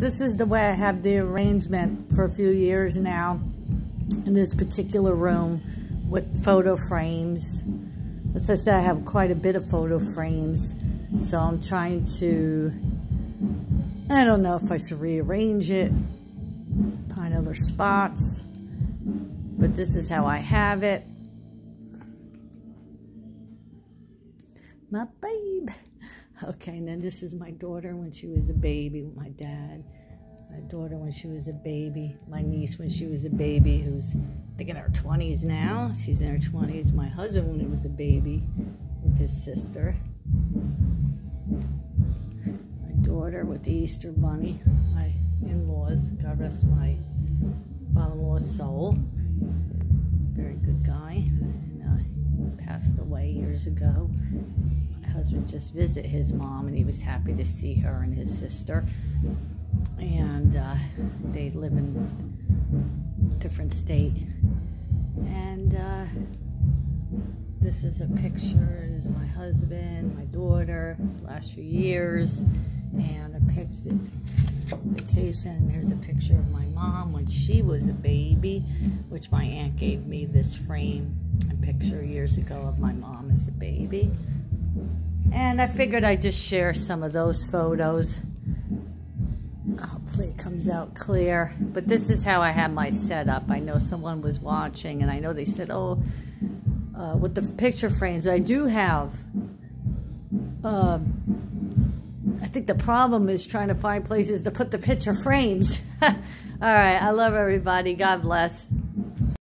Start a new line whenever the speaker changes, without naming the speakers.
This is the way I have the arrangement for a few years now in this particular room with photo frames. As I said, I have quite a bit of photo frames, so I'm trying to, I don't know if I should rearrange it, find other spots, but this is how I have it. My babe. Okay, and then this is my daughter when she was a baby with my dad. My daughter when she was a baby. My niece when she was a baby, who's I think in her 20s now. She's in her 20s. My husband when he was a baby with his sister. My daughter with the Easter Bunny. My in-laws, God rest my father-in-law's soul. Very good guy. And uh, passed away years ago My husband just visit his mom, and he was happy to see her and his sister. And uh, they live in different state. And uh, this is a picture. This is my husband, my daughter, last few years, and a picture vacation. There's a picture of my mom when she was a baby, which my aunt gave me this frame a picture years ago of my mom as a baby. And I figured I'd just share some of those photos. Hopefully it comes out clear. But this is how I have my setup. I know someone was watching and I know they said, oh, uh, with the picture frames, I do have, uh, I think the problem is trying to find places to put the picture frames. All right, I love everybody. God bless.